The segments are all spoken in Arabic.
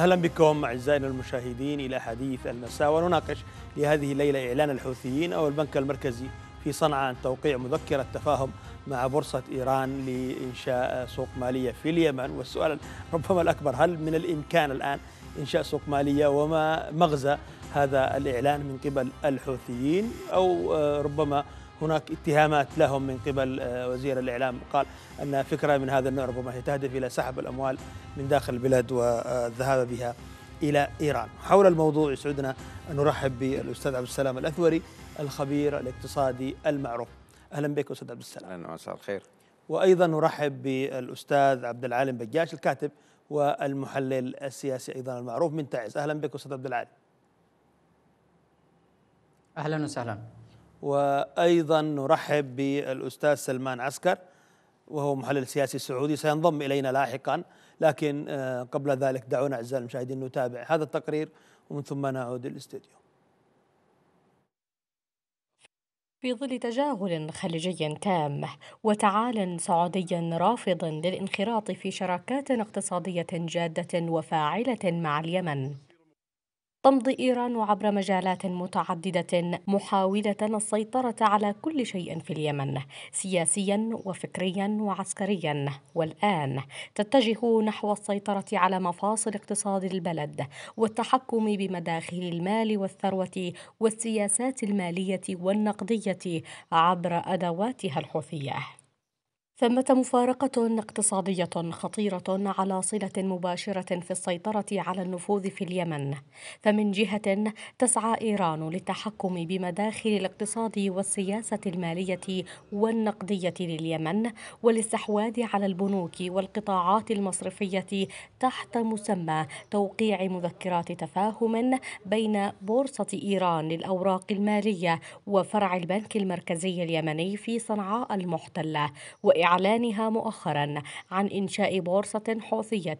أهلا بكم أعزائنا المشاهدين إلى حديث المساء ونناقش لهذه الليلة إعلان الحوثيين أو البنك المركزي في صنعاء عن توقيع مذكرة تفاهم مع بورصة إيران لإنشاء سوق مالية في اليمن. والسؤال ربما الأكبر هل من الإمكان الآن إنشاء سوق مالية وما مغزى هذا الإعلان من قبل الحوثيين؟ أو ربما هناك اتهامات لهم من قبل وزير الإعلام قال أن فكرة من هذا النوع ربما هي تهدف إلى سحب الأموال من داخل البلاد والذهاب بها إلى إيران. حول الموضوع يسعدنا أن نرحب بالأستاذ عبد السلام الأثوري الخبير الاقتصادي المعروف. أهلا بك أستاذ عبد السلام. أهلا ومساء الخير. وأيضا نرحب بالأستاذ عبد العالم بجاش الكاتب والمحلل السياسي أيضا المعروف من تعز. أهلا بك أستاذ عبد العالم. أهلا وسهلا. وأيضا نرحب بالأستاذ سلمان عسكر وهو محلل سياسي سعودي سينضم إلينا لاحقا لكن قبل ذلك دعونا أعزائي المشاهدين نتابع هذا التقرير ومن ثم نعود للاستديو. في ظل تجاهل خليجي تام وتعال سعودي رافض للانخراط في شراكات اقتصادية جادة وفاعلة مع اليمن تمضي إيران عبر مجالات متعددة محاولة السيطرة على كل شيء في اليمن سياسيا وفكريا وعسكريا. والآن تتجه نحو السيطرة على مفاصل اقتصاد البلد والتحكم بمداخل المال والثروة والسياسات المالية والنقدية عبر أدواتها الحوثية. ثمة مفارقة اقتصادية خطيرة على صلة مباشرة في السيطرة على النفوذ في اليمن، فمن جهة تسعى إيران للتحكم بمداخل الاقتصاد والسياسة المالية والنقدية لليمن، والاستحواذ على البنوك والقطاعات المصرفية تحت مسمى توقيع مذكرات تفاهم بين بورصة إيران للأوراق المالية وفرع البنك المركزي اليمني في صنعاء المحتلة، وإعادة إعلانها مؤخرا عن إنشاء بورصة حوثية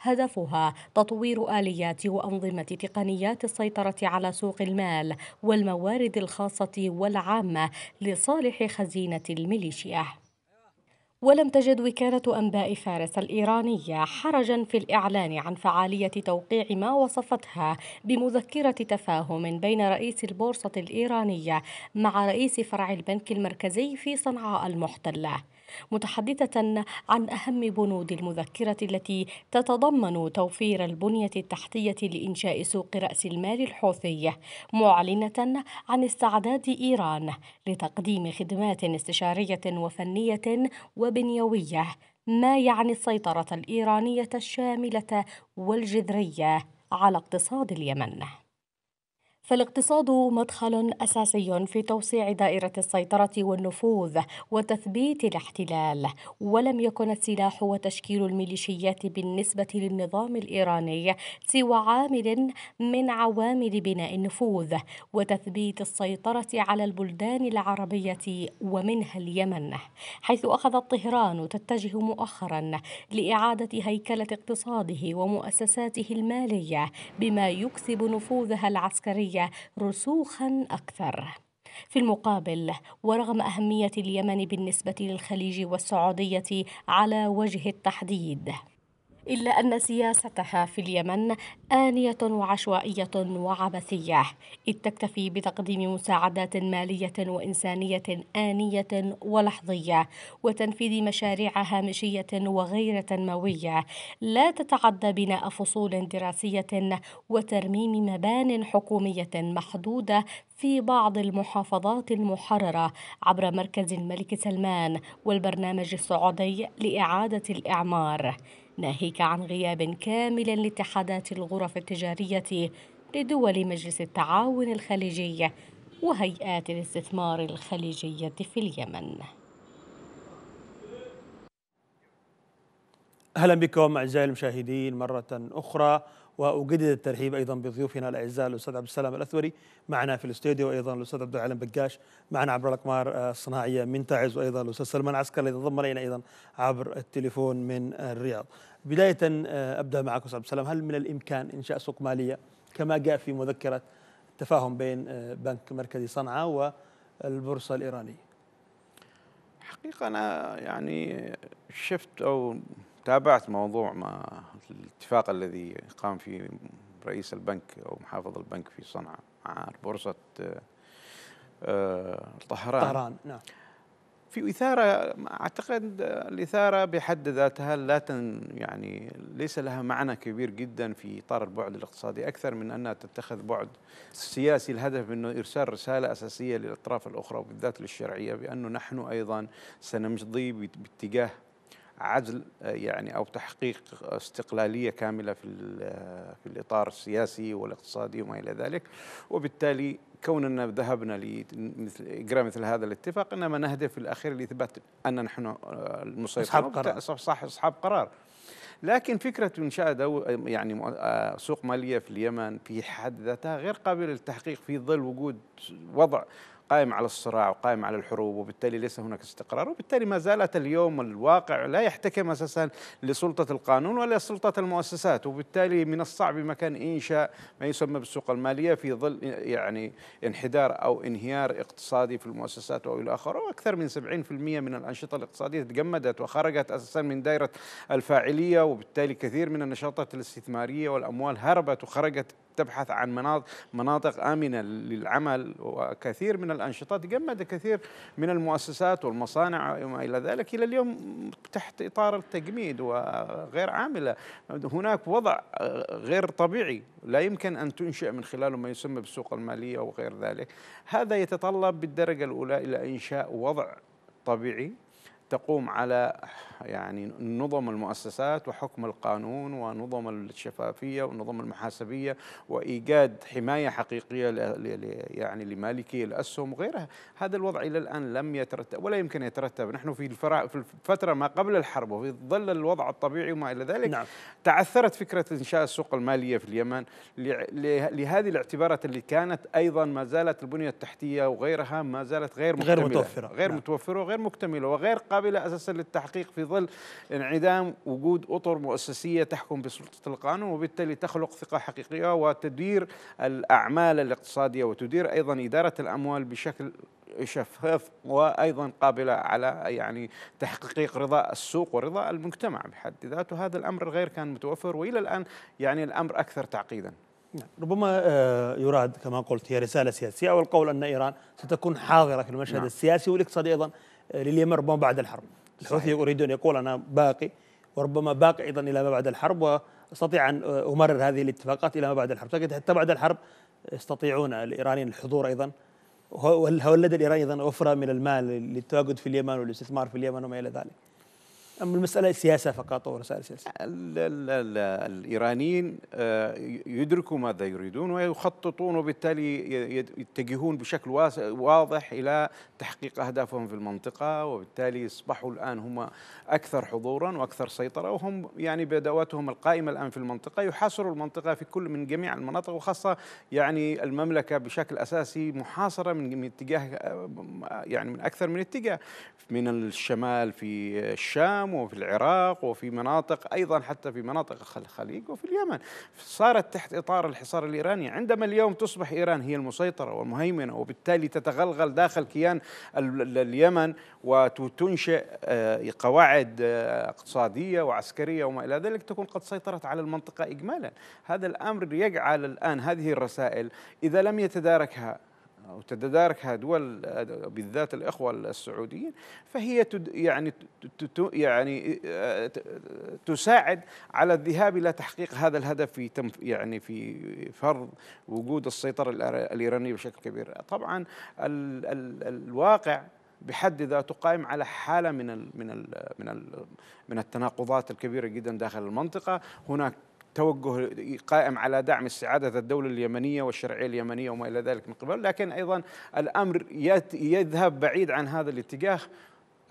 هدفها تطوير آليات وأنظمة تقنيات السيطرة على سوق المال والموارد الخاصة والعامة لصالح خزينة الميليشيا. ولم تجد وكالة أنباء فارس الإيرانية حرجا في الإعلان عن فعالية توقيع ما وصفتها بمذكرة تفاهم بين رئيس البورصة الإيرانية مع رئيس فرع البنك المركزي في صنعاء المحتلة. متحدثة عن أهم بنود المذكرة التي تتضمن توفير البنية التحتية لإنشاء سوق رأس المال الحوثي معلنة عن استعداد إيران لتقديم خدمات استشارية وفنية وبنيوية ما يعني السيطرة الإيرانية الشاملة والجذرية على اقتصاد اليمن. فالاقتصاد مدخل أساسي في توسيع دائرة السيطرة والنفوذ وتثبيت الاحتلال ولم يكن السلاح وتشكيل الميليشيات بالنسبة للنظام الإيراني سوى عامل من عوامل بناء النفوذ وتثبيت السيطرة على البلدان العربية ومنها اليمن حيث اخذت طهران تتجه مؤخرا لإعادة هيكلة اقتصاده ومؤسساته المالية بما يكسب نفوذها العسكري رسوخا أكثر. في المقابل ورغم أهمية اليمن بالنسبة للخليج والسعودية على وجه التحديد إلا أن سياستها في اليمن آنية وعشوائية وعبثية. إذ تكتفي بتقديم مساعدات مالية وإنسانية آنية ولحظية وتنفيذ مشاريع هامشية وغير تنموية. لا تتعدى بناء فصول دراسية وترميم مبان حكومية محدودة في بعض المحافظات المحررة عبر مركز الملك سلمان والبرنامج السعودي لإعادة الإعمار. ناهيك عن غياب كامل لاتحادات الغرف التجارية لدول مجلس التعاون الخليجي وهيئات الاستثمار الخليجية في اليمن. أهلا بكم أعزائي المشاهدين مرة أخرى وأجدد الترحيب أيضا بضيوفنا الأعزاء الأستاذ عبد السلام الأثوري معنا في الاستوديو وأيضا الأستاذ عبد العالم بقاش معنا عبر الأقمار الصناعية من تعز وأيضا الأستاذ سلمان عسكر الذي انضم إلينا أيضا عبر التليفون من الرياض. بداية أبدأ معك أستاذ عبد السلام هل من الإمكان إنشاء سوق مالية كما جاء في مذكرة تفاهم بين بنك مركزي صنعاء والبورصة الإيرانية؟ حقيقة أنا يعني شفت أو تابعت موضوع ما الاتفاق الذي قام فيه رئيس البنك أو محافظ البنك في صنعاء مع بورصة طهران طهران نعم. في إثارة أعتقد الإثارة بحد ذاتها لا تن يعني ليس لها معنى كبير جدا في إطار البعد الاقتصادي أكثر من أنها تتخذ بعد سياسي الهدف منه إرسال رسالة أساسية للأطراف الأخرى وبالذات للشرعية بأنه نحن أيضا سنمضي باتجاه عزل يعني أو تحقيق استقلالية كاملة في في الإطار السياسي والاقتصادي وما إلى ذلك. وبالتالي كوننا ذهبنا لاجراء مثل هذا الاتفاق إنما نهدف في الأخير لإثبات أن نحن المسيطرون. أصحاب قرار. صح أصحاب قرار. لكن فكرة انشاء دو يعني سوق مالية في اليمن في حد ذاتها غير قابلة للتحقيق في ظل وجود وضع قائم على الصراع وقائم على الحروب وبالتالي ليس هناك استقرار وبالتالي ما زالت اليوم الواقع لا يحتكم أساسا لسلطة القانون ولا سلطة المؤسسات وبالتالي من الصعب مكان إنشاء ما يسمى بالسوق المالية في ظل يعني انحدار أو انهيار اقتصادي في المؤسسات أو إلى آخره. وأكثر من 70% من الأنشطة الاقتصادية تجمدت وخرجت أساسا من دائره الفاعلية وبالتالي كثير من النشاطات الاستثمارية والأموال هربت وخرجت تبحث عن مناطق مناطق آمنة للعمل وكثير من الأنشطة تجمد كثير من المؤسسات والمصانع وما إلى ذلك. إلى اليوم تحت إطار التجميد وغير عاملة. هناك وضع غير طبيعي لا يمكن أن تنشئ من خلاله ما يسمى بالسوق المالية وغير ذلك. هذا يتطلب بالدرجة الأولى إلى إنشاء وضع طبيعي تقوم على يعني نظم المؤسسات وحكم القانون ونظم الشفافية ونظم المحاسبية وإيجاد حماية حقيقية يعني لمالكي الأسهم وغيرها، هذا الوضع إلى الآن لم يترتب ولا يمكن يترتب، نحن في في الفترة ما قبل الحرب وفي ظل الوضع الطبيعي وما إلى ذلك نعم. تعثرت فكرة إنشاء السوق المالية في اليمن لهذه الاعتبارات اللي كانت أيضا ما زالت البنية التحتية وغيرها ما زالت غير مكتملة غير متوفرة غير نعم. متوفرة وغير مكتملة وغير قابلة أساسا للتحقيق في ظل انعدام وجود أطر مؤسسية تحكم بسلطة القانون وبالتالي تخلق ثقة حقيقية وتدير الأعمال الاقتصادية وتدير أيضا إدارة الأموال بشكل شفاف وأيضا قابلة على يعني تحقيق رضاء السوق ورضاء المجتمع بحد ذاته هذا الأمر غير كان متوفر وإلى الآن يعني الأمر أكثر تعقيدا. نعم ربما يراد كما قلت هي رسالة سياسية أو القول أن إيران ستكون حاضرة في المشهد نعم. السياسي والإقتصادي أيضا لليمن ربما بعد الحرب. الحوثي يريد أن يقول أنا باقي وربما باقي أيضا إلى ما بعد الحرب وأستطيع أن أمرر هذه الاتفاقات إلى ما بعد الحرب، لكن حتى بعد الحرب يستطيعون الإيرانيين الحضور أيضا هل لدى الإيراني أيضا وفره من المال للتواجد في اليمن والاستثمار في اليمن وما إلى ذلك؟ أم المسألة سياسة فقط ورسائل سياسية؟ الإيرانيين آه، يدركوا ماذا يريدون ويخططون وبالتالي يتجهون بشكل واضح إلى تحقيق أهدافهم في المنطقة وبالتالي أصبحوا الآن هم أكثر حضورا وأكثر سيطرة وهم يعني بأدواتهم القائمة الآن في المنطقة يحاصروا المنطقة في كل من جميع المناطق وخاصة يعني المملكة بشكل أساسي محاصرة من اتجاه يعني من أكثر من اتجاه من الشمال في الشام وفي العراق وفي مناطق أيضا حتى في مناطق الخليج وفي اليمن. صارت تحت إطار الحصار الإيراني. عندما اليوم تصبح إيران هي المسيطرة والمهيمنة وبالتالي تتغلغل داخل كيان اليمن وتنشئ آه، قواعد آه، اقتصادية وعسكرية وما إلى ذلك تكون قد سيطرت على المنطقة إجمالا. هذا الأمر يجعل الآن هذه الرسائل إذا لم يتداركها وتتداركها دول بالذات الإخوة السعوديين فهي يعني يعني آه، تساعد على الذهاب إلى تحقيق هذا الهدف في يعني في فرض وجود السيطرة الإيرانية بشكل كبير. طبعا ال ال الواقع بحد ذاته قائم على حالة من ال من ال من من التناقضات الكبيرة جدا داخل المنطقة. هناك توجه قائم على دعم استعادة الدولة اليمنية والشرعية اليمنية وما إلى ذلك من قبل لكن أيضا الأمر يذهب بعيد عن هذا الاتجاه.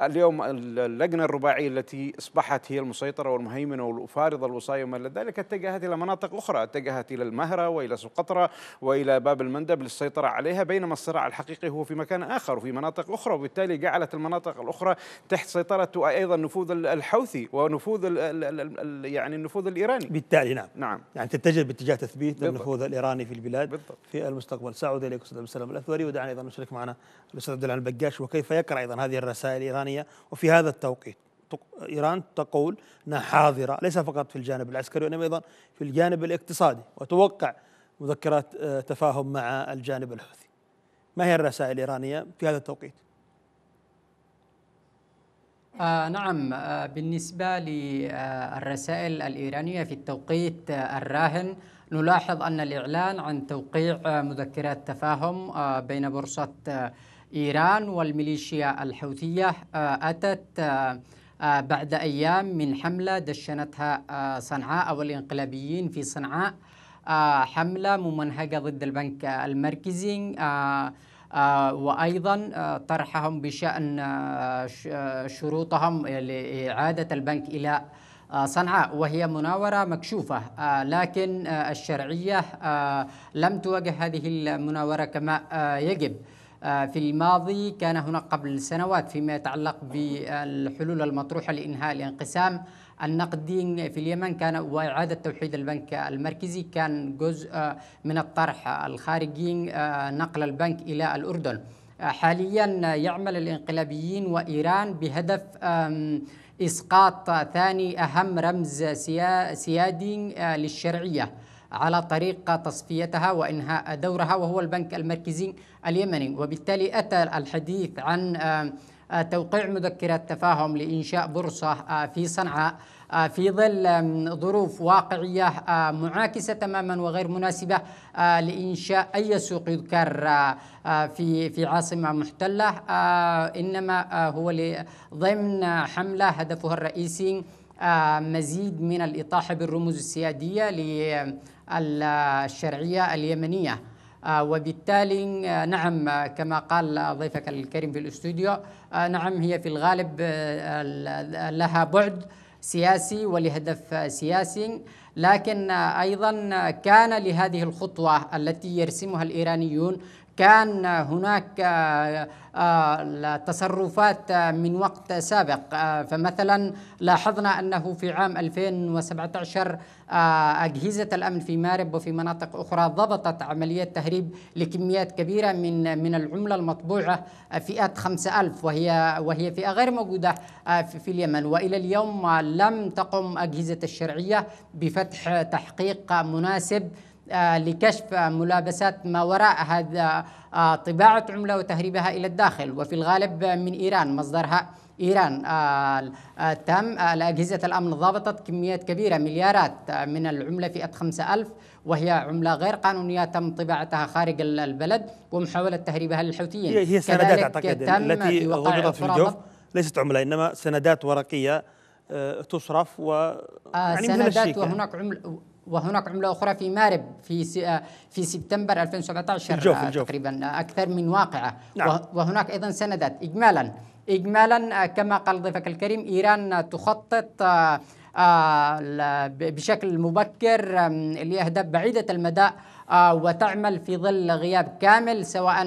اليوم اللجنة الرباعية التي أصبحت هي المسيطرة والمهيمنة والفارضة الوصاية وما إلى ذلك اتجهت إلى مناطق أخرى اتجهت إلى المهرة وإلى سقطرى وإلى باب المندب للسيطرة عليها بينما الصراع الحقيقي هو في مكان آخر وفي مناطق أخرى وبالتالي جعلت المناطق الأخرى تحت سيطرة أيضا نفوذ الحوثي ونفوذ يعني النفوذ الإيراني. بالتالي نعم. نعم. يعني تتجه باتجاه تثبيت بالضبط. النفوذ الإيراني في البلاد بالضبط. في المستقبل. سأعود إليك أستاذ عبد السلام الأثوري ودعني أيضا نشارك معنا الأستاذ عبد البقاش وكيف يقرأ أيضا هذه الرسائل الإيرانية وفي هذا التوقيت إيران تقول أنها حاضرة ليس فقط في الجانب العسكري وإنما أيضا في الجانب الاقتصادي وتوقع مذكرات آه، تفاهم مع الجانب الحوثي ما هي الرسائل الإيرانية في هذا التوقيت؟ آه نعم آه بالنسبة للرسائل الإيرانية في التوقيت آه الراهن نلاحظ أن الإعلان عن توقيع آه مذكرات تفاهم آه بين بورصة آه إيران والميليشيا الحوثية آه أتت آه آه بعد أيام من حملة دشنتها صنعاء أو الإنقلابيين في صنعاء حملة ممنهجة ضد البنك المركزي وأيضا طرحهم بشأن شروطهم لإعادة البنك إلى صنعاء وهي مناورة مكشوفة لكن الشرعية لم تواجه هذه المناورة كما يجب. في الماضي كان هناك قبل سنوات فيما يتعلق بالحلول المطروحة لإنهاء الانقسام. النقدي في اليمن كان وإعادة توحيد البنك المركزي كان جزء من الطرح الخارجي نقل البنك إلى الأردن. حاليا يعمل الانقلابيين وإيران بهدف إسقاط ثاني أهم رمز سيادي للشرعية. على طريق تصفيتها وإنهاء دورها وهو البنك المركزي اليمني. وبالتالي أتى الحديث عن توقيع مذكرات تفاهم لإنشاء بورصة في صنعاء في ظل ظروف واقعية معاكسة تماما وغير مناسبة لإنشاء أي سوق يذكر في في عاصمة محتلة. إنما هو ضمن حملة هدفها الرئيسي مزيد من الإطاحة بالرموز السيادية للشرعية اليمنية. وبالتالي نعم كما قال ضيفك الكريم في الاستوديو نعم هي في الغالب لها بعد سياسي ولهدف سياسي. لكن أيضا كان لهذه الخطوة التي يرسمها الإيرانيون كان هناك تصرفات من وقت سابق. فمثلا لاحظنا أنه في عام 2017 أجهزة الأمن في مارب وفي مناطق أخرى ضبطت عمليه تهريب لكميات كبيرة من من العملة المطبوعة فئه 5000 وهي وهي فئة غير موجودة في اليمن. وإلى اليوم لم تقم أجهزة الشرعية بفتح تحقيق مناسب لكشف ملابسات ما وراء هذا طباعة عملة وتهريبها إلى الداخل. وفي الغالب من إيران مصدرها إيران. تم أجهزة الأمن ضبطت كميات كبيرة مليارات من العملة فئة خمسة ألف وهي عملة غير قانونية. تم طباعتها خارج البلد ومحاولة تهريبها للحوثيين. هي, هي سندات أعتقد التي ضبطت في الجوف ليست عملة إنما سندات ورقية تصرف و يعني سندات وهناك عملة وهناك عملة أخرى في مارب في في سبتمبر 2017 الجوف الجوف. تقريبا أكثر من واقعة نعم. وهناك أيضا سندات إجمالا إجمالا كما قال ضيفك الكريم إيران تخطط بشكل مبكر لأهداف بعيدة المدى وتعمل في ظل غياب كامل سواء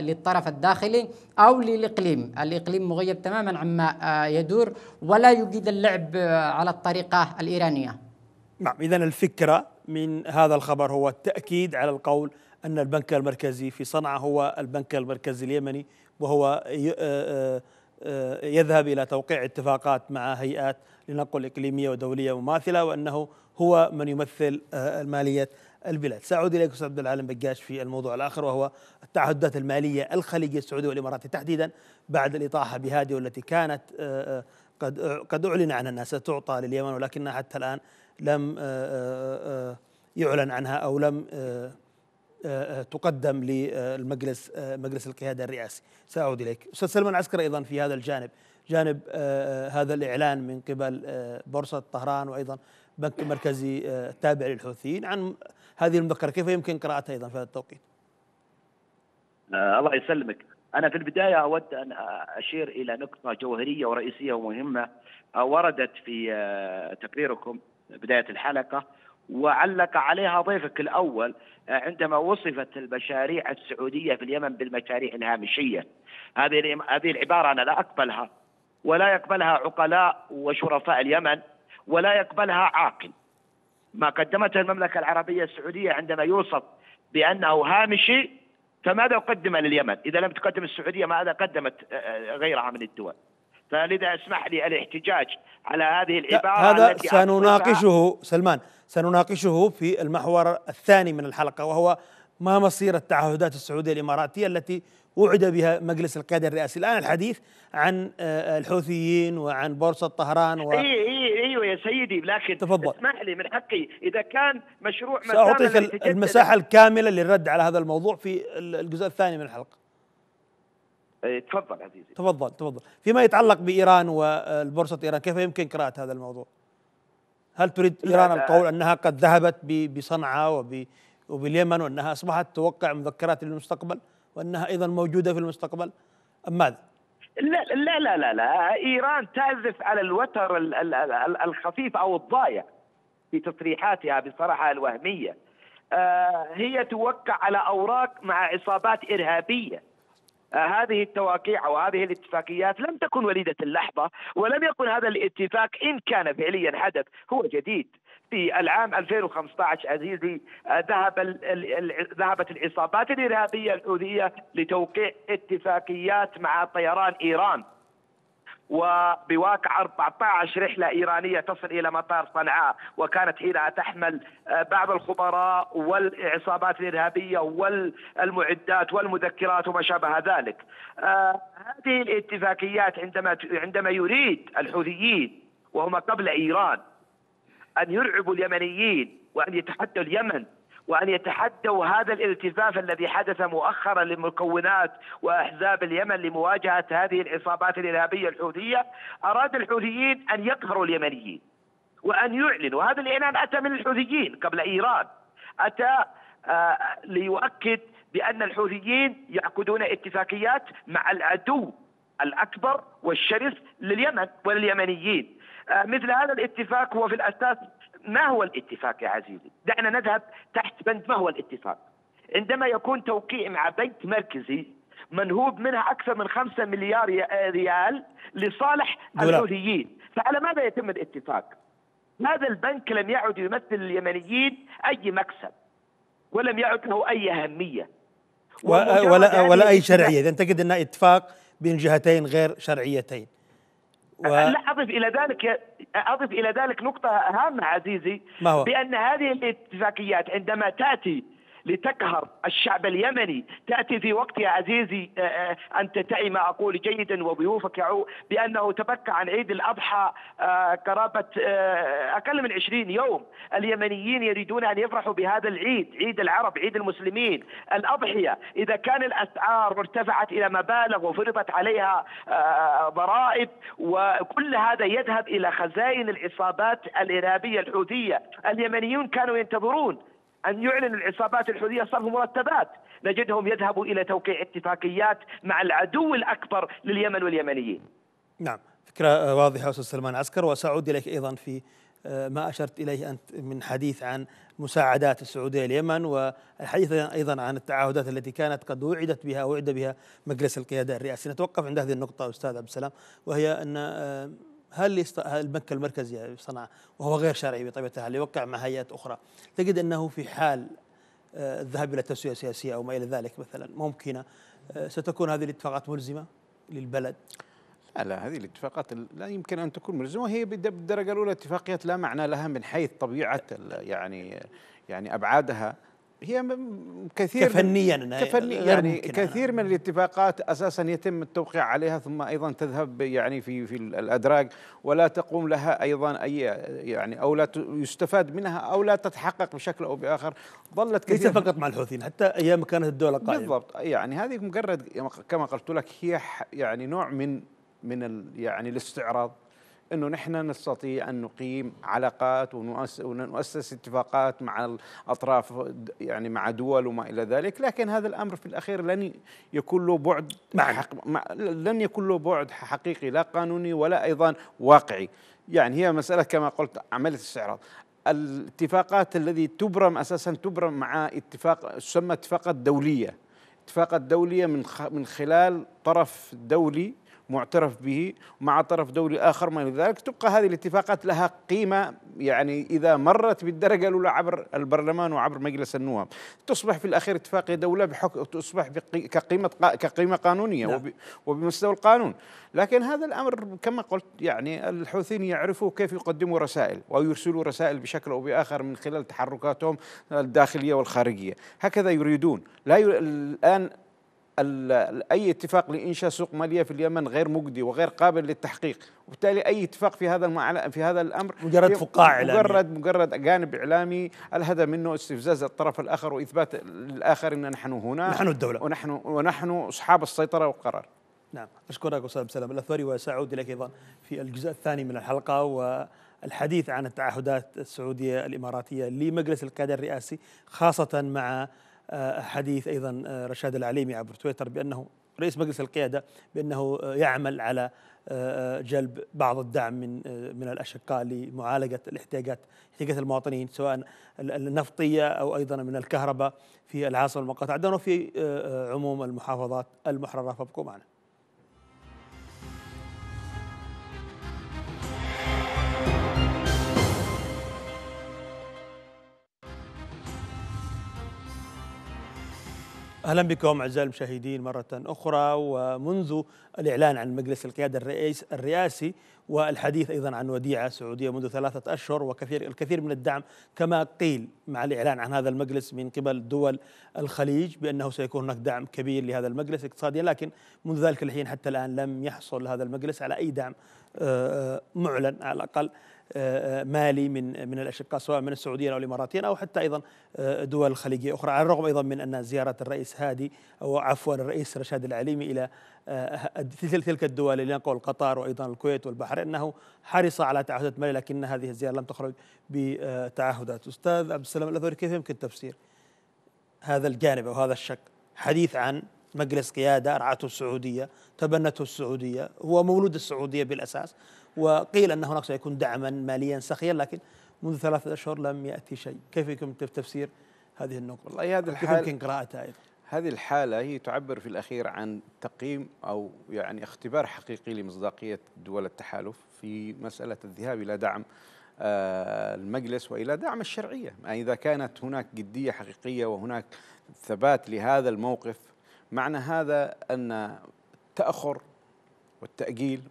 للطرف الداخلي أو للإقليم، الإقليم مغيب تماما عما يدور ولا يجيد اللعب على الطريقة الإيرانية. نعم إذا الفكرة من هذا الخبر هو التأكيد على القول أن البنك المركزي في صنعاء هو البنك المركزي اليمني وهو يذهب إلى توقيع اتفاقات مع هيئات لنقل إقليمية ودولية مماثلة وأنه هو من يمثل المالية البلاد. سأعود إليك أستاذ عبد العالم بقاش في الموضوع الآخر وهو التعهدات المالية الخليجية السعودية والإماراتية تحديدا بعد الإطاحة بهذه والتي كانت قد قد أعلن عنها أنها ستعطى لليمن ولكنها حتى الآن لم يعلن عنها أو لم تقدم للمجلس مجلس القيادة الرئاسي. سأعود إليك. أستاذ سلمان العسكري أيضا في هذا الجانب. جانب هذا الإعلان من قبل بورصة طهران وأيضا بنك مركزي تابع للحوثيين. عن هذه المذكرة كيف يمكن قراءتها أيضا في هذا التوقيت؟ الله يسلمك. أنا في البداية أود أن أشير إلى نقطة جوهرية ورئيسية ومهمة وردت في تقريركم. بداية الحلقة وعلق عليها ضيفك الأول عندما وصفت المشاريع السعودية في اليمن بالمشاريع الهامشية. هذه هذه العبارة أنا لا أقبلها ولا يقبلها عقلاء وشرفاء اليمن ولا يقبلها عاقل. ما قدمته المملكة العربية السعودية عندما يوصف بأنه هامشي فماذا قدم لليمن؟ إذا لم تقدم السعودية ماذا قدمت غيرها من الدول؟ فلذا اسمح لي الاحتجاج على هذه العبارة هذا التي سنناقشه سلمان سنناقشه في المحور الثاني من الحلقة وهو ما مصير التعهدات السعودية الإماراتية التي وعد بها مجلس القيادة الرئاسي. الآن الحديث عن آه، الحوثيين وعن بورصة طهران و... أيوه يا سيدي لكن تفضل. اسمح لي من حقي إذا كان مشروع سأعطيك المساحة الكاملة للرد على هذا الموضوع في الجزء الثاني من الحلقة. تفضل عزيزي. تفضل تفضل. فيما يتعلق بإيران والبورصة إيران كيف يمكن قراءة هذا الموضوع؟ هل تريد لا. القول أنها قد ذهبت بصنعاء وب- وباليمن وأنها أصبحت توقع مذكرات للمستقبل وأنها أيضا موجودة في المستقبل؟ أم ماذا؟ لا لا لا لا لا. إيران تعزف على الوتر ال- ال- ال- الخفيف أو الضايع في تصريحاتها بصراحة الوهمية. آه، هي توقع على أوراق مع عصابات إرهابية. هذه التوقيع أو هذه الاتفاقيات لم تكن وليدة اللحظة ولم يكن هذا الاتفاق إن كان فعليا حدث هو جديد. في العام 2015 عزيزي آه، ذهب ذهبت العصابات الإرهابية الحوثية لتوقيع اتفاقيات مع طيران إيران. وبواقع 14 رحلة إيرانية تصل إلى مطار صنعاء وكانت حينها تحمل آه، بعض الخبراء والعصابات الإرهابية والمعدات والمذكرات وما شابه ذلك. آه، هذه الاتفاقيات عندما عندما يريد الحوثيين وهم قبل إيران أن يرعبوا اليمنيين وأن يتحدوا اليمن وأن يتحدوا هذا الالتفاف الذي حدث مؤخرا لمكونات وأحزاب اليمن لمواجهة هذه العصابات الإرهابية الحوثية أراد الحوثيين أن يقهروا اليمنيين وأن يعلنوا. هذا الإعلان أتى من الحوثيين قبل إيران. أتى آه، ليؤكد بأن الحوثيين يعقدون اتفاقيات مع العدو الأكبر والشرس لليمن ولليمنيين. آه، مثل هذا الاتفاق هو في الأساس ما هو الاتفاق يا عزيزي؟ دعنا نذهب تحت بند ما هو الاتفاق؟ عندما يكون توقيع مع بنك مركزي منهوب منها أكثر من خمسة مليار ي- ريال لصالح. الحوثيين. فعلى ماذا يتم الاتفاق؟ هذا البنك لم يعد يمثل اليمنيين أي مكسب ولم يعد له أي أهمية. ولا ولا أي شرعية. إذا أعتقد أنها اتفاق بين جهتين غير شرعيتين. و... لا أضف إلى ذلك أضف إلى ذلك نقطة هامة عزيزي ما هو؟ بأن هذه الاتفاقيات عندما تأتي لتقهر الشعب اليمني. تأتي في وقت يا عزيزي آه، آه، انت تعي ما أقول جيدا وضيوفك يعو بأنه تبقى عن عيد الأضحى آه، قرابة آه، أقل من 20 يوم. اليمنيين يريدون أن يفرحوا بهذا العيد عيد العرب عيد المسلمين. الأضحية إذا كان الأسعار ارتفعت إلى مبالغ وفرضت عليها ضرائب وكل هذا يذهب إلى خزائن العصابات الإرهابية الحوثية. اليمنيون كانوا ينتظرون أن يعلن العصابات الحوثية صرف مرتبات. نجدهم يذهبوا إلى توقيع اتفاقيات مع العدو الأكبر لليمن واليمنيين. نعم. فكرة واضحة أستاذ سلمان عسكر وسأعود إليك أيضا في آه، ما أشرت إليه أنت من حديث عن مساعدات السعودية اليمن والحديث أيضا عن التعهدات التي كانت قد وعدت بها وعد بها مجلس القيادة الرئاسي. نتوقف عند هذه النقطة أستاذ عبد السلام وهي أن آه، هل البنك المركزي صنعاء وهو غير شرعي بطبيعة الحال يوقع مع هيئات أخرى؟ تجد أنه في حال آه، الذهاب إلى تسوية سياسية أو ما إلى ذلك مثلا ممكنة. آه، ستكون هذه الاتفاقات ملزمة للبلد؟ لا لا هذه الاتفاقات لا يمكن أن تكون ملزمة. هي بالد- بالدرجة الأولى اتفاقيات لا معنى لها من حيث طبيعة ال- يعني يعني أبعادها. هي كثير من- كفنيا إنها كفني غير يعني. كثير من الاتفاقات أساسا يتم التوقيع عليها ثم أيضا تذهب يعني في في الأدراج ولا تقوم لها أيضا أي يعني أو لا يستفاد منها أو لا تتحقق بشكل أو بآخر. ظلت ليس كثير فقط مع الحوثيين حتى أيام كانت الدولة قائمة. بالضبط يعني هذه مجرد كما قلت لك هي يعني نوع من من يعني الاستعراض. إنه نحن نستطيع أن نقيم علاقات ونؤسس, اتفاقات مع الأطراف يعني مع دول وما إلى ذلك لكن هذا الأمر في الأخير لن يكون له بعد معنى. حق مع لن يكون له بعد حقيقي لا قانوني ولا أيضا واقعي. يعني هي مسألة كما قلت عملية استعراض. الاتفاقات الذي تبرم أساسا تبرم مع اتفاق تسمى اتفاقات دولية. اتفاقات دولية من من خلال طرف دولي معترف به مع طرف دولي آخر ما إلى ذلك تبقى هذه الاتفاقات لها قيمة يعني إذا مرت بالدرجة الأولى عبر البرلمان وعبر مجلس النواب. تصبح في الأخير اتفاقيه دولة بحكم تصبح كقيمة كقيمة قانونية نعم. وبمستوى القانون. لكن هذا الأمر كما قلت يعني الحوثيين يعرفوا كيف يقدموا رسائل ويرسلوا رسائل بشكل أو بآخر من خلال تحركاتهم الداخلية والخارجية. هكذا يريدون. لا ي... الآن أي اتفاق لإنشاء سوق مالية في اليمن غير مجدي وغير قابل للتحقيق. وبالتالي أي اتفاق في هذا في هذا الأمر مجرد فقاعة اعلامي مجرد مجرد جانب إعلامي. الهدف منه استفزاز الطرف الآخر وإثبات للاخر إن نحن هنا نحن الدولة. ونحن ونحن أصحاب السيطرة والقرار. نعم. أشكرك أستاذ سلام الاثوري وسأعود إليك أيضا في الجزء الثاني من الحلقة والحديث عن التعهدات السعودية الإماراتية لمجلس القيادة الرئاسي خاصة مع حديث أيضا آه، رشاد العليمي عبر تويتر بأنه رئيس مجلس القيادة بأنه آه، يعمل على جلب بعض الدعم من من الأشقاء لمعالجة الاحتياجات احتياجات المواطنين سواء النفطية أو أيضا من الكهرباء في العاصمة المقاطعة عدن وفي عموم المحافظات المحررة فابقوا معنا. أهلا بكم أعزائي المشاهدين مرة أخرى ومنذ الإعلان عن مجلس القيادة الرئيس الرئاسي والحديث أيضا عن وديعة سعودية منذ ثلاثة أشهر وكثير الكثير من الدعم كما قيل مع الإعلان عن هذا المجلس من قبل دول الخليج بأنه سيكون هناك دعم كبير لهذا المجلس اقتصاديا لكن منذ ذلك الحين حتى الآن لم يحصل هذا المجلس على أي دعم آه، آه، معلن على الأقل. مالي من من الأشقاء سواء من السعوديين أو الاماراتيين أو حتى أيضا آه، دول خليجيه أخرى. على الرغم أيضا من أن زيارة الرئيس هادي أو عفوا الرئيس رشاد العليمي إلى آه، تلك الدول لنقل قطر وأيضا الكويت والبحرين أنه حرص على تعهدات مالية لكن هذه الزيارة لم تخرج بتعهدات. أستاذ عبد السلام الأثوري كيف يمكن تفسير هذا الجانب أو هذا الشق؟ حديث عن مجلس قيادة رعته السعودية تبنته السعودية هو مولود السعودية بالأساس. وقيل أن هناك سيكون دعما ماليا سخيا لكن منذ ثلاثة أشهر لم يأتي شيء. كيف يمكن تفسير هذه النقطة؟ والله هذه الحالة يمكن قراءتها أيضا؟ هذه الحالة هي تعبر في الأخير عن تقييم أو يعني اختبار حقيقي لمصداقية دول التحالف في مسألة الذهاب إلى دعم آه، المجلس وإلى دعم الشرعية، يعني إذا كانت هناك جدية حقيقية وهناك ثبات لهذا الموقف معنى هذا أن التاخر والتأجيل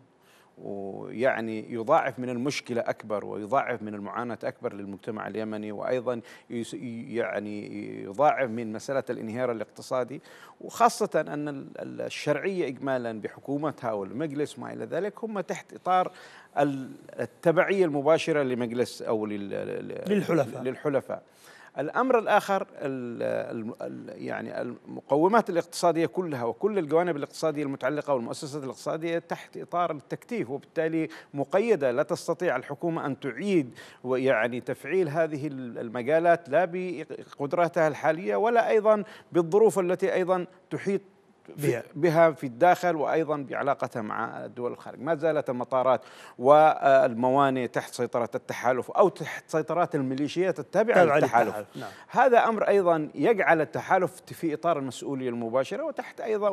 ويعني يضاعف من المشكلة أكبر ويضاعف من المعاناة أكبر للمجتمع اليمني وأيضا يعني يضاعف من مسألة الانهيار الاقتصادي وخاصة أن الشرعية إجمالا بحكومتها والمجلس وما إلى ذلك هم تحت إطار التبعية المباشرة لمجلس أو للحلفاء. للحلفاء. الأمر الآخر ال ال يعني المقومات الاقتصادية كلها وكل الجوانب الاقتصادية المتعلقة والمؤسسات الاقتصادية تحت إطار التكتيف وبالتالي مقيدة لا تستطيع الحكومة أن تعيد ويعني تفعيل هذه المجالات لا بقدراتها الحالية ولا أيضا بالظروف التي أيضا تحيط بها, بها في الداخل وأيضا بعلاقتها مع دول الخارج، ما زالت المطارات والموانئ تحت سيطرة التحالف أو تحت سيطرات الميليشيات التابعة للتحالف. نعم. هذا أمر أيضا يجعل التحالف في إطار المسؤولية المباشرة وتحت أيضا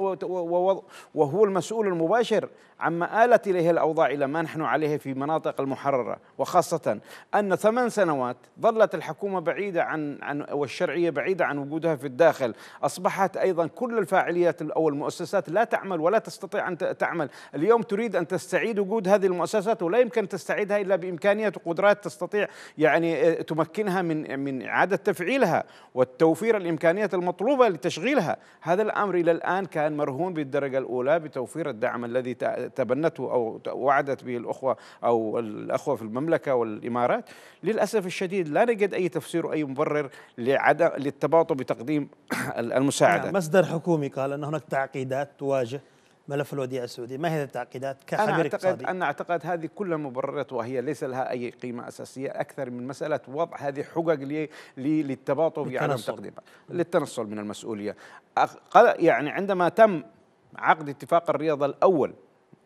وهو المسؤول المباشر عما آلت إليه الأوضاع إلى ما نحن عليه في مناطق المحررة وخاصة أن ثمان سنوات ظلت الحكومة بعيدة عن عن والشرعية بعيدة عن وجودها في الداخل، أصبحت أيضا كل الفاعليات أو المؤسسات لا تعمل ولا تستطيع أن تعمل، اليوم تريد أن تستعيد وجود هذه المؤسسات ولا يمكن تستعيدها إلا بامكانيات وقدرات تستطيع يعني آه، تمكنها من من إعادة تفعيلها والتوفير الإمكانيات المطلوبة لتشغيلها، هذا الأمر إلى الآن كان مرهون بالدرجة الأولى بتوفير الدعم الذي تبنته أو وعدت به الأخوة أو الأخوة في المملكة والإمارات، للأسف الشديد لا نجد أي تفسير واي مبرر لعدم للتباطؤ بتقديم المساعدة. نعم مصدر حكومي قال أن هناك تعقيدات تواجه ملف الوديعة السعودية؟ ما هي التعقيدات كخبير أنا أعتقد اقتصادي؟ أنا أعتقد هذه كلها مبررات وهي ليس لها أي قيمة أساسية أكثر من مسألة وضع هذه حقق للتباطؤ في عدم تقديمها. للتنصل من المسؤولية. يعني عندما تم عقد اتفاق الرياض الأول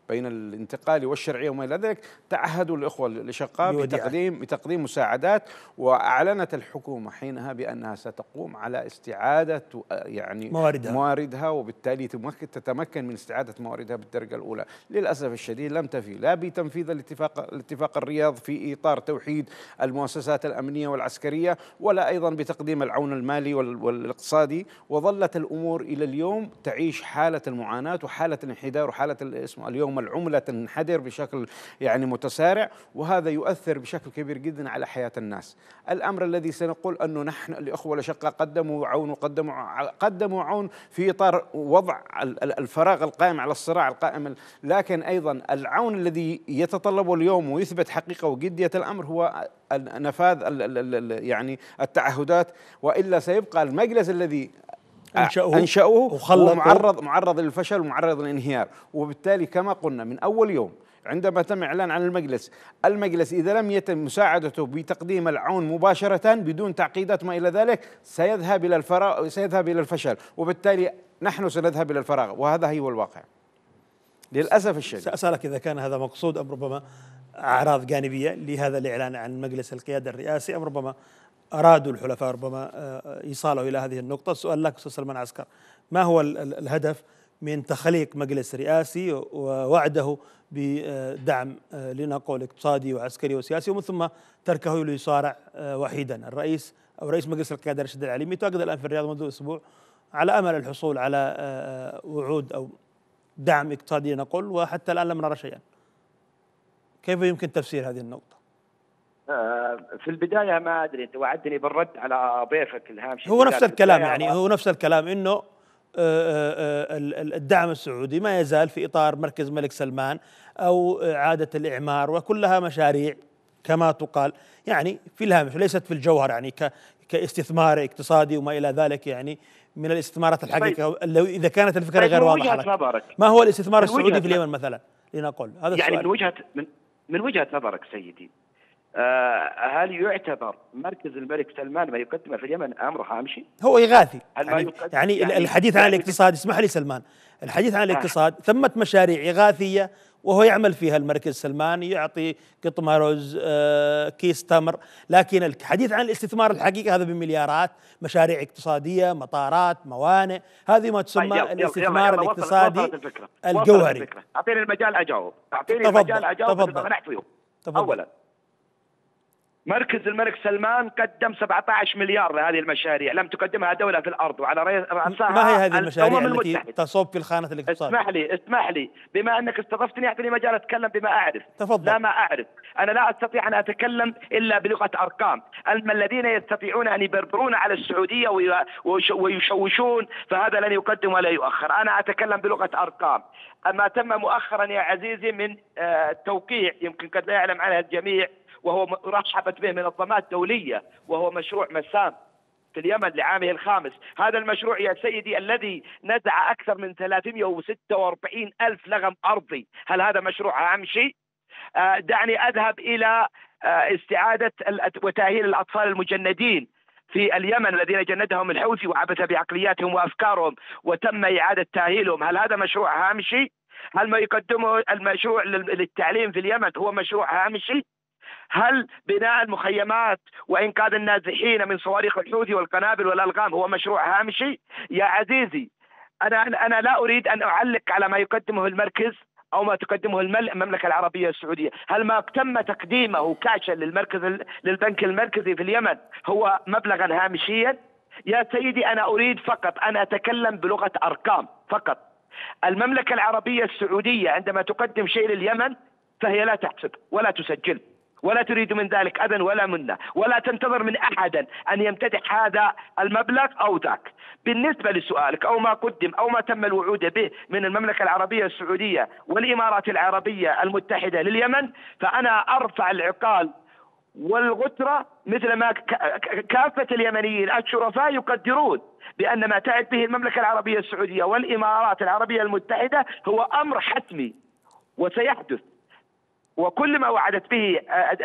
بين الانتقال والشرعية وما إلى ذلك تعهدوا الإخوة الأشقاء بتقديم بتقديم مساعدات وأعلنت الحكومة حينها بأنها ستقوم على استعادة يعني مواردها. مواردها وبالتالي تتمكن من استعادة مواردها بالدرجة الأولى، للأسف الشديد لم تفي لا بتنفيذ الاتفاق الاتفاق الرياض في إطار توحيد المؤسسات الأمنية والعسكرية ولا أيضا بتقديم العون المالي والإقتصادي. وظلت الأمور إلى اليوم تعيش حالة المعاناة وحالة الانحدار وحالة اسمه اليوم العمله تنحدر بشكل يعني متسارع وهذا يؤثر بشكل كبير جدا على حياة الناس. الأمر الذي سنقول أنه نحن الإخوة الاشقاء قدموا عون وقدموا قدموا عون في إطار وضع الفراغ القائم على الصراع القائم لكن أيضا العون الذي يتطلبه اليوم ويثبت حقيقة وجدية الأمر هو نفاذ يعني التعهدات وإلا سيبقى المجلس الذي أنشأوه, أنشأوه معرض معرض للفشل ومعرض للانهيار وبالتالي كما قلنا من أول يوم عندما تم إعلان عن المجلس، المجلس إذا لم يتم مساعدته بتقديم العون مباشرة بدون تعقيدات ما إلى ذلك سيذهب إلى الفراغ سيذهب إلى الفشل، وبالتالي نحن سنذهب إلى الفراغ وهذا هو الواقع. للأسف الشديد. سأسألك إذا كان هذا مقصود أم ربما أعراض جانبية لهذا الإعلان عن مجلس القيادة الرئاسي أم ربما أرادوا الحلفاء ربما آه، ايصاله إلى هذه النقطة، السؤال لك أستاذ سلمان عسكر، ما هو الهدف من تخليق مجلس رئاسي ووعده بدعم آه، لنقول اقتصادي وعسكري وسياسي ومن ثم تركه ليصارع آه، وحيدا الرئيس أو رئيس مجلس القيادة رشيد العليمي تواجد الآن في الرياض منذ أسبوع على أمل الحصول على آه، وعود أو دعم اقتصادي نقول وحتى الآن لم نرى شيئا. كيف يمكن تفسير هذه النقطة؟ في البداية ما أدري أنت وعدتني بالرد على ضيفك الهامشي هو نفس الكلام يعني هو نفس الكلام إنه الدعم السعودي ما يزال في إطار مركز الملك سلمان أو اعاده الإعمار وكلها مشاريع كما تقال. يعني في الهامش ليست في الجوهر يعني كاستثمار اقتصادي وما إلى ذلك يعني من الاستثمارات الحقيقيه طيب. إذا كانت الفكرة طيب غير واضحة ما هو الاستثمار السعودي في اليمن مثلا؟ لنقول هذا يعني السؤال. من وجهة من, من وجهة نظرك سيدي آه، هل يعتبر مركز الملك سلمان ما يقدمه في اليمن أمر هامشي؟ هو إغاثي يعني, يعني, يعني الحديث عن الاقتصاد اسمح لي سلمان الحديث عن الاقتصاد آه. ثمة مشاريع إغاثية وهو يعمل فيها المركز سلمان يعطي قطمة رز آه، كيس تمر لكن الحديث عن الاستثمار الحقيقي هذا بمليارات مشاريع اقتصادية مطارات موانئ هذه ما تسمى طيب الاستثمار يلا الاقتصادي وصلت الفكرة. الجوهري أعطيني المجال أجاوب أعطيني المجال أجاوب تفضل. تفضل. اولا مركز الملك سلمان قدم 17 مليار لهذه المشاريع لم تقدمها دولة في الأرض وعلى رأسها ما هي هذه المشاريع التي تصب في الخانة الاقتصاد اسمح لي اسمح لي. بما أنك استضفتني أعطني مجال أتكلم بما أعرف. تفضل. لا ما أعرف. أنا لا أستطيع أن أتكلم إلا بلغة أرقام. أما الذين يستطيعون أن يبررون على السعودية ويشوشون فهذا لن يقدم ولا يؤخر. أنا أتكلم بلغة أرقام. ما تم مؤخرا يا عزيزي من آه، توقيع يمكن قد لا يعلم عنها الجميع وهو رحبت به منظمات دولية وهو مشروع مسام في اليمن لعامه الخامس هذا المشروع يا سيدي الذي نزع أكثر من 346 ألف لغم أرضي هل هذا مشروع أهم شيء؟ آه، دعني أذهب إلى آه، استعادة وتأهيل الأطفال المجندين في اليمن الذين جندهم الحوثي وعبث بعقلياتهم وأفكارهم وتم إعادة تأهيلهم، هل هذا مشروع هامشي؟ هل ما يقدمه المشروع للتعليم في اليمن هو مشروع هامشي؟ هل بناء المخيمات وإنقاذ النازحين من صواريخ الحوثي والقنابل والألغام هو مشروع هامشي؟ يا عزيزي أنا أنا لا أريد أن أعلق على ما يقدمه المركز أو ما تقدمه المملكة العربية السعودية، هل ما تم تقديمه كاشا للمركز للبنك المركزي في اليمن هو مبلغا هامشيا؟ يا سيدي أنا أريد فقط أن أتكلم بلغة أرقام فقط. المملكة العربية السعودية عندما تقدم شيء لليمن فهي لا تحسب ولا تسجل. ولا تريد من ذلك أذى ولا منة ولا تنتظر من أحد أن يمتدح هذا المبلغ أو ذاك. بالنسبة لسؤالك أو ما قدم أو ما تم الوعود به من المملكة العربية السعودية والإمارات العربية المتحدة لليمن فأنا أرفع العقال والغترة مثل ما كافة اليمنيين الشرفاء يقدرون بأن ما تعد به المملكة العربية السعودية والإمارات العربية المتحدة هو أمر حتمي وسيحدث. وكل ما وعدت به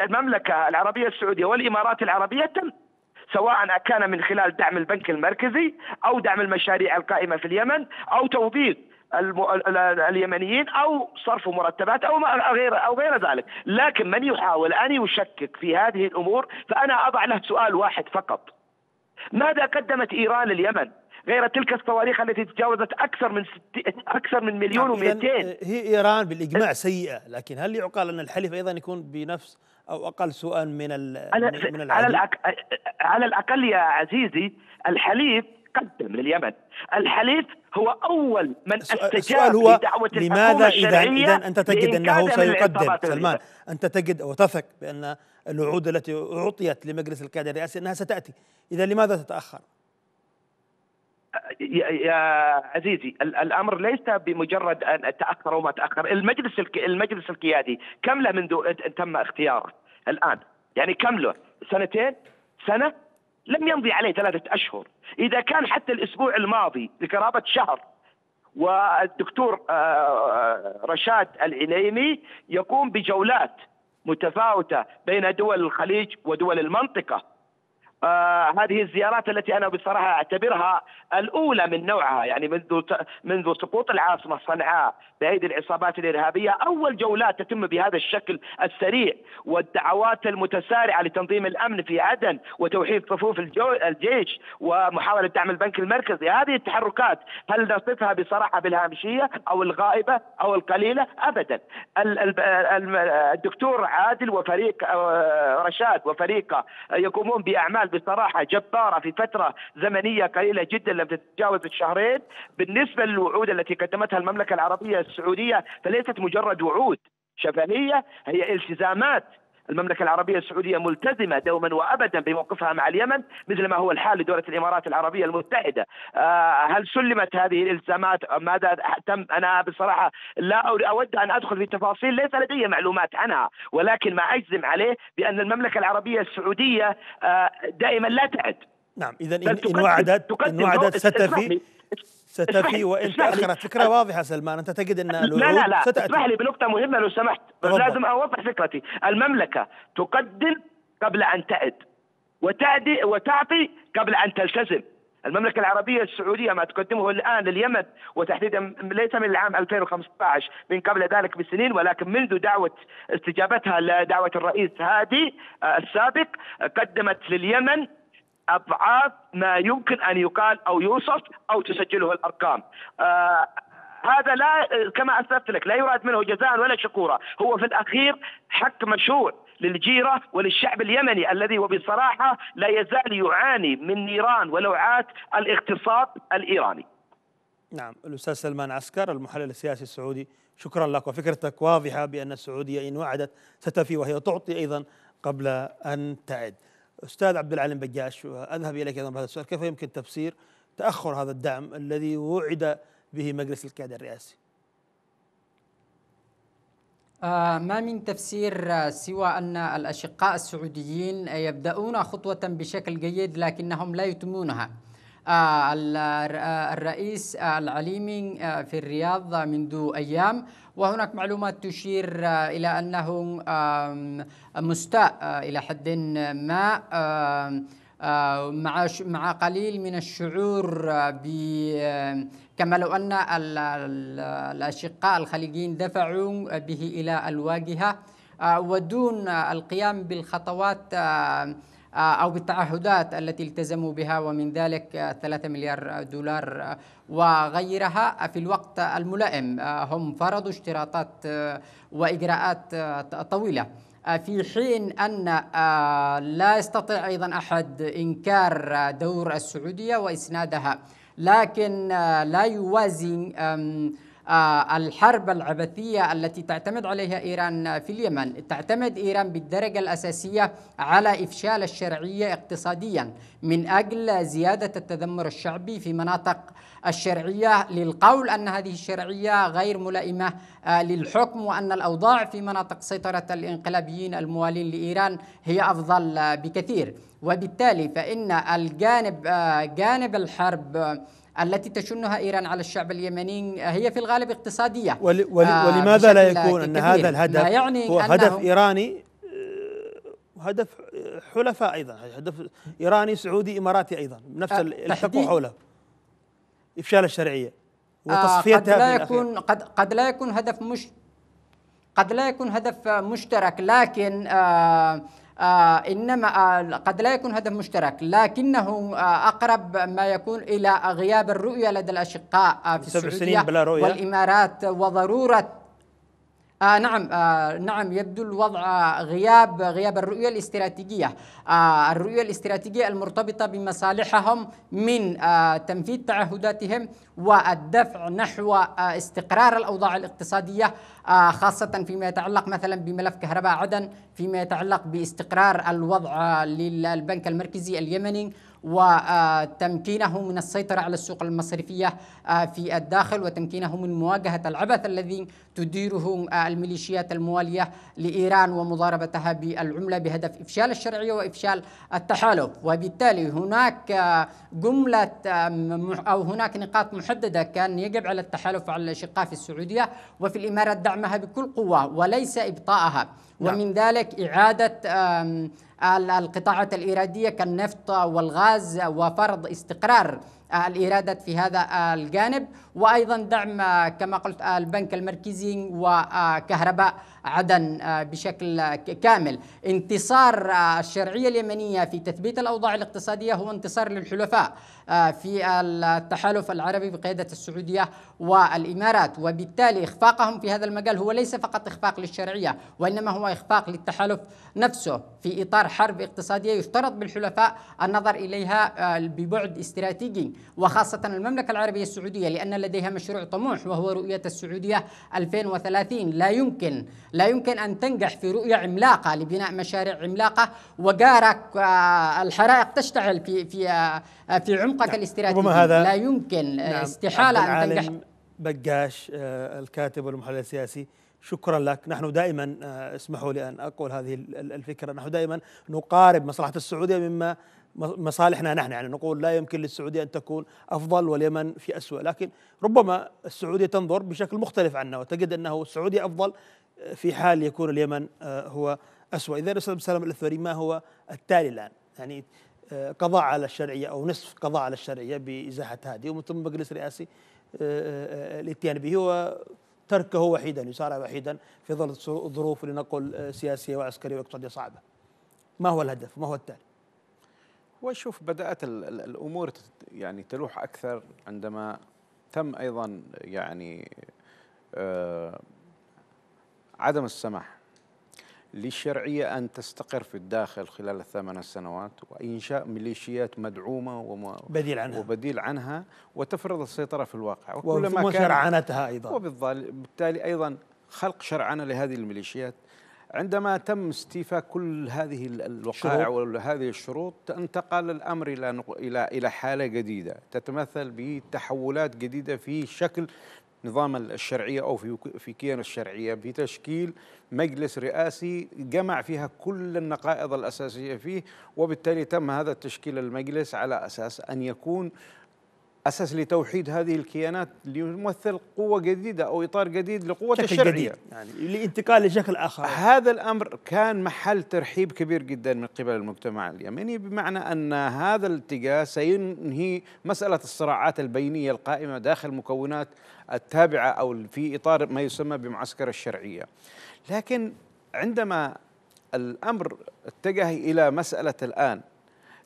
المملكة العربية السعودية والإمارات العربية تم سواء كان من خلال دعم البنك المركزي أو دعم المشاريع القائمة في اليمن أو توظيف اليمنيين أو صرف مرتبات أو غير أو غير ذلك، لكن من يحاول أن يشكك في هذه الأمور فأنا أضع له سؤال واحد فقط. ماذا قدمت إيران لليمن؟ غير تلك الصواريخ التي تجاوزت أكثر من ست... أكثر من مليون نعم و200 هي إيران بالإجماع سيئة لكن هل يعقل أن الحليف أيضا يكون بنفس أو أقل سوءا من ال من على, الأق... على الأقل يا عزيزي الحليف قدم لليمن. الحليف هو أول من استجاب هو لدعوة لماذا اذا إذا أنت تجد أنه سيقدم؟ سلمان أنت تجد وتثق بأن الوعود التي أعطيت لمجلس القيادة الرئاسي أنها ستأتي. إذا لماذا تتأخر؟ يا عزيزي الأمر ليس بمجرد أن تاخر أو ما تاخر المجلس المجلس القيادي كم له منذ تم اختياره الآن. يعني كم له سنتين؟ سنة؟ لم يمضي عليه ثلاثة أشهر. إذا كان حتى الأسبوع الماضي بقرابه شهر والدكتور رشاد العليمي يقوم بجولات متفاوتة بين دول الخليج ودول المنطقة. آه هذه الزيارات التي أنا بصراحة أعتبرها الأولى من نوعها يعني منذ منذ سقوط العاصمة صنعاء بايدي العصابات الإرهابية أول جولات تتم بهذا الشكل السريع والدعوات المتسارعة لتنظيم الأمن في عدن وتوحيد صفوف الجيش ومحاولة دعم البنك المركزي هذه التحركات هل نصفها بصراحة بالهامشية أو الغائبة أو القليلة؟ ابدا. الدكتور عادل وفريق آه، رشاد وفريقة يقومون بأعمال بصراحة جبارة في فترة زمنية قليلة جدا لم تتجاوز الشهرين. بالنسبة للوعود التي قدمتها المملكة العربية السعودية فليست مجرد وعود شفهية هي التزامات المملكة العربية السعودية ملتزمة دوما وأبدا بموقفها مع اليمن مثل ما هو الحال لدولة الإمارات العربية المتحدة. آه هل سلمت هذه الإلزامات ماذا تم؟ أنا بصراحة لا أود أن أدخل في تفاصيل ليس لدي معلومات عنها ولكن ما أجزم عليه بأن المملكة العربية السعودية آه دائما لا تعد. نعم إذا إن وعدت إن وعدت ستفي ستفي وان تاخرت فكرة واضحة سلمان أنت تجد إن لا لا لا. ستأتي. اسمح لي بنقطة مهمة لو سمحت. ربما. لازم أوضح فكرتي. المملكة تقدم قبل أن تعد وتعدي وتعطي قبل أن تلتزم. المملكة العربية السعودية ما تقدمه الآن لليمن وتحديدا ليس من العام 2015 من قبل ذلك بسنين ولكن منذ دعوة استجابتها لدعوة الرئيس هادي آه، السابق قدمت لليمن أضعاف ما يمكن أن يقال أو يوصف أو تسجله الأرقام. آه هذا لا كما اسلفت لك لا يراد منه جزاء ولا شكورا، هو في الأخير حق مشروع للجيرة وللشعب اليمني الذي وبصراحة لا يزال يعاني من نيران ولوعات الاغتصاب الإيراني. نعم الأستاذ سلمان عسكر المحلل السياسي السعودي شكرا لك وفكرتك واضحة بأن السعودية إن وعدت ستفي وهي تعطي أيضا قبل أن تعد. أستاذ عبد العليم بجاش اذهب إليك أيضا بهذا السؤال كيف يمكن تفسير تأخر هذا الدعم الذي وعد به مجلس القياده الرئاسي؟ آه ما من تفسير آه، سوى أن الأشقاء السعوديين يبدأون خطوة بشكل جيد لكنهم لا يتمونها. آه، الرئيس العليمي في الرياض منذ أيام. وهناك معلومات تشير آه، إلى أنه مستاء آه، إلى حد ما آه، مع مع قليل من الشعور ب كما لو أن الأشقاء الخليجيين دفعوا به إلى الواجهه ودون القيام بالخطوات آه، أو بالتعهدات التي التزموا بها ومن ذلك 3 مليار دولار وغيرها. في الوقت الملائم آه، هم فرضوا اشتراطات آه، وإجراءات طويلة. في حين أن لا يستطيع أيضا أحد إنكار دور السعودية وإسنادها لكن لا يوازي آه، الحرب العبثية التي تعتمد عليها إيران في اليمن تعتمد إيران بالدرجة الأساسية على إفشال الشرعية اقتصاديا من أجل زيادة التذمر الشعبي في مناطق الشرعية للقول أن هذه الشرعية غير ملائمة آه، للحكم وأن الأوضاع في مناطق سيطرة الانقلابيين الموالين لإيران هي أفضل بكثير. وبالتالي فإن الجانب آه، جانب الحرب التي تشنها إيران على الشعب اليمني هي في الغالب اقتصادية. ول ول آه ولماذا لا يكون أن هذا الهدف يعني هو هدف إيراني آه، هدف حلفاء أيضا هدف إيراني سعودي إماراتي أيضا نفس آه التقوا حوله. إفشال الشرعية وتصفيتها قد لا يكون قد قد لا يكون هدف مش قد لا يكون هدف مشترك لكن آه آه إنما آه قد لا يكون هدف مشترك لكنه آه أقرب ما يكون إلى غياب الرؤية لدى الأشقاء آه في سبع السعودية سنين آه نعم آه نعم يبدو الوضع غياب غياب الرؤية الاستراتيجية. آه الرؤية الاستراتيجية المرتبطة بمصالحهم من آه تنفيذ تعهداتهم والدفع نحو آه استقرار الأوضاع الاقتصادية آه خاصة فيما يتعلق مثلا بملف كهرباء عدن فيما يتعلق باستقرار الوضع للبنك المركزي اليمني وتمكينه من السيطرة على السوق المصرفية آه، في الداخل وتمكينه من مواجهة العبث الذي تديره آه، الميليشيات الموالية لإيران ومضاربتها بالعملة بهدف إفشال الشرعية وإفشال التحالف وبالتالي هناك آه، جملة أو هناك نقاط محددة كان يجب على التحالف على الأشقاء في السعودية وفي الإمارات دعمها بكل قوة وليس إبطاءها نعم. ومن ذلك إعادة القطاعات الإيرادية كالنفط والغاز وفرض استقرار الإيرادات في هذا الجانب وأيضا دعم كما قلت البنك المركزي وكهرباء عدن بشكل كامل. انتصار الشرعية اليمنية في تثبيت الأوضاع الاقتصادية هو انتصار للحلفاء في التحالف العربي بقيادة السعودية والإمارات وبالتالي إخفاقهم في هذا المجال هو ليس فقط إخفاق للشرعية وإنما هو إخفاق للتحالف نفسه في إطار حرب اقتصادية يفترض بالحلفاء النظر إليها ببعد استراتيجي وخاصة المملكة العربية السعودية لأن لديها مشروع طموح وهو رؤية السعودية 2030 لا يمكن لا يمكن أن تنجح في رؤية عملاقة لبناء مشاريع عملاقة وجارك آه، الحرائق تشتعل في في آه، في عمقك نعم. الاستراتيجي. هذا لا يمكن نعم. استحالة أن تنجح. بقاش آه، الكاتب والمحلل السياسي. شكرا لك. نحن دائما اسمحوا لي أن أقول هذه الفكرة. نحن دائما نقارب مصلحة السعودية مما مصالحنا نحن. يعني نقول لا يمكن للسعودية أن تكون أفضل واليمن في أسوأ. لكن ربما السعودية تنظر بشكل مختلف عنا وتجد أنه السعودية أفضل في حال يكون اليمن آه، هو أسوأ. إذا أستاذ سلام الأثوري ما هو؟ التالي الآن. يعني آه، قضاء على الشرعية أو نصف قضاء على الشرعية بإزاحة هذه. ومن ثم مجلس رئاسي آه، الاتيان به. وتركه وحيدا يسارع وحيدا في ظل الظروف لنقل سياسية وعسكرية واقتصادية صعبة. ما هو الهدف؟ ما هو التالي؟ وشوف بدأت الأمور يعني تلوح أكثر عندما تم أيضا يعني عدم السماح للشرعية أن تستقر في الداخل خلال الثمان سنوات وإنشاء ميليشيات مدعومة وما بديل عنها. وبديل عنها وتفرض السيطرة في الواقع. وكلما كان شرعنتها أيضا. وبالتالي أيضا خلق شرعنة لهذه الميليشيات. عندما تم استيفاء كل هذه الوقائع وهذه الشروط انتقل الأمر إلى إلى إلى حالة جديدة. تتمثل بتحولات جديدة في شكل نظام الشرعية أو في في كيان الشرعية بتشكيل مجلس رئاسي جمع فيها كل النقائض الأساسية فيه وبالتالي تم هذا التشكيل المجلس على أساس أن يكون أساس لتوحيد هذه الكيانات ليمثل قوة جديدة أو إطار جديد لقوة الشرعية. جديد يعني لانتقال لشكل آخر. هذا الأمر كان محل ترحيب كبير جدا من قبل المجتمع اليمني بمعنى أن هذا الاتجاه سينهي مسألة الصراعات البينية القائمة داخل مكونات التابعة أو في إطار ما يسمى بمعسكر الشرعية. لكن عندما الأمر اتجه إلى مسألة الآن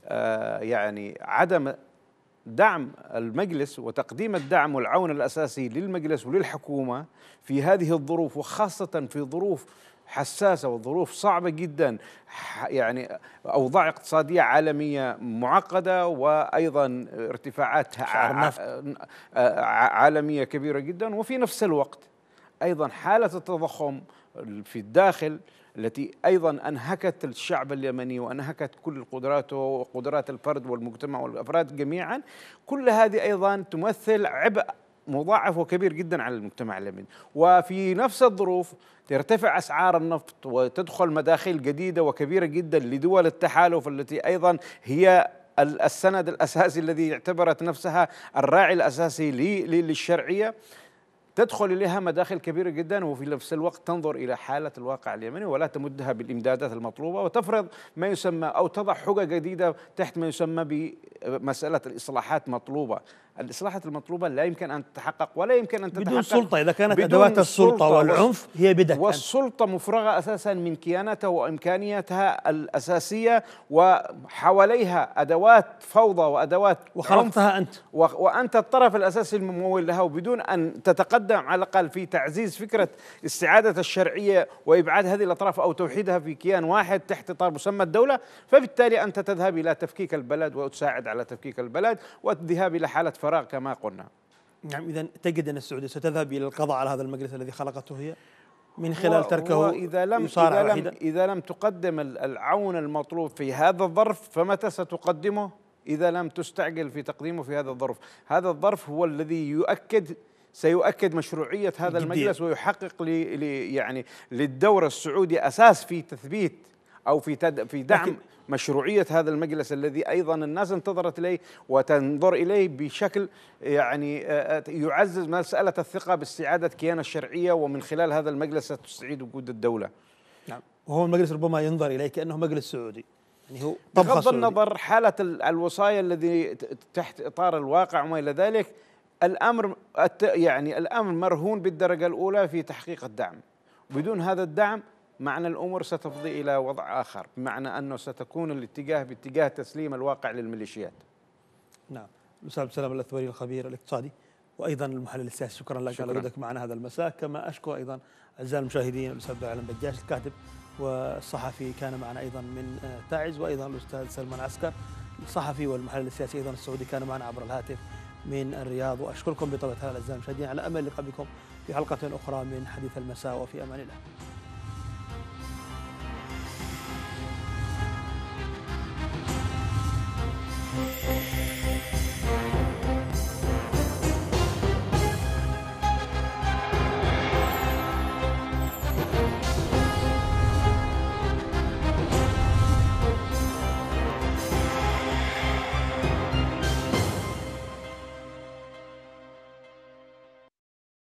آه يعني عدم دعم المجلس وتقديم الدعم والعون الأساسي للمجلس وللحكومة في هذه الظروف وخاصة في ظروف حساسة وظروف صعبة جدا يعني أوضاع اقتصادية عالمية معقدة وأيضا ارتفاعات عالمية كبيرة جدا. وفي نفس الوقت أيضا حالة التضخم في الداخل التي أيضا أنهكت الشعب اليمني وأنهكت كل قدراته وقدرات الفرد والمجتمع والأفراد جميعا. كل هذه أيضا تمثل عبء مضاعف وكبير جدا على المجتمع اليمني. وفي نفس الظروف ترتفع أسعار النفط وتدخل مداخيل جديدة وكبيرة جدا لدول التحالف التي أيضا هي السند الأساسي الذي اعتبرت نفسها الراعي الأساسي للشرعية. تدخل إليها مداخل كبيرة جدا وفي نفس الوقت تنظر إلى حالة الواقع اليمني ولا تمدها بالإمدادات المطلوبة وتفرض ما يسمى أو تضع حجة جديدة تحت ما يسمى بمسألة الإصلاحات مطلوبة. الإصلاحات المطلوبة لا يمكن أن تتحقق ولا يمكن أن تتحقق بدون سلطة إذا كانت أدوات السلطة سلطة. والعنف هي بدك والسلطة مفرغة أساسا من كياناتها وإمكانياتها الأساسية وحواليها أدوات فوضى وأدوات وخلقتها أنت. وأنت الطرف الأساسي الممول لها وبدون أن تتقدم على الأقل في تعزيز فكرة استعادة الشرعية وإبعاد هذه الأطراف أو توحيدها في كيان واحد تحت إطار مسمى الدولة فبالتالي أنت تذهب إلى تفكيك البلد وتساعد على تفكيك البلد والذهاب إلى حالة فراغ كما قلنا. نعم إذا تجد أن السعودية ستذهب إلى القضاء على هذا المجلس الذي خلقته هي من خلال تركه إذا لم إذا لم إذا لم تقدم العون المطلوب في هذا الظرف فمتى ستقدمه؟ إذا لم تستعجل في تقديمه في هذا الظرف، هذا الظرف هو الذي يؤكد سيؤكد مشروعية هذا المجلس ويحقق لي يعني للدور السعودي أساس في تثبيت أو في في دعم مشروعية هذا المجلس الذي أيضا الناس انتظرت إليه وتنظر إليه بشكل يعني يعزز مسألة الثقة باستعادة كيان الشرعية ومن خلال هذا المجلس ستستعيد وجود الدولة. نعم. وهو المجلس ربما ينظر إليه كأنه مجلس سعودي. يعني هو بغض النظر حالة الوصاية الذي تحت إطار الواقع وما إلى ذلك الأمر يعني الأمر مرهون بالدرجة الأولى في تحقيق الدعم. بدون هذا الدعم معنى الأمور ستفضي إلى وضع آخر بمعنى أنه ستكون الاتجاه باتجاه تسليم الواقع للميليشيات. نعم. الأستاذ عبد السلام الأثوري الخبير الاقتصادي وأيضا المحلل السياسي. شكرا لك على وجودك معنا هذا المساء. كما اشكر أيضا أعزائي المشاهدين الأستاذ عبد العالم بجاش الكاتب والصحفي كان معنا أيضا من تعز وأيضا الأستاذ سلمان عسكر الصحفي والمحلل السياسي أيضا السعودي كان معنا عبر الهاتف من الرياض. وأشكركم بطبيعه الحال اعزائي المشاهدين على أمل لقاء بكم في حلقة أخرى من حديث المساء وفي أمان الله.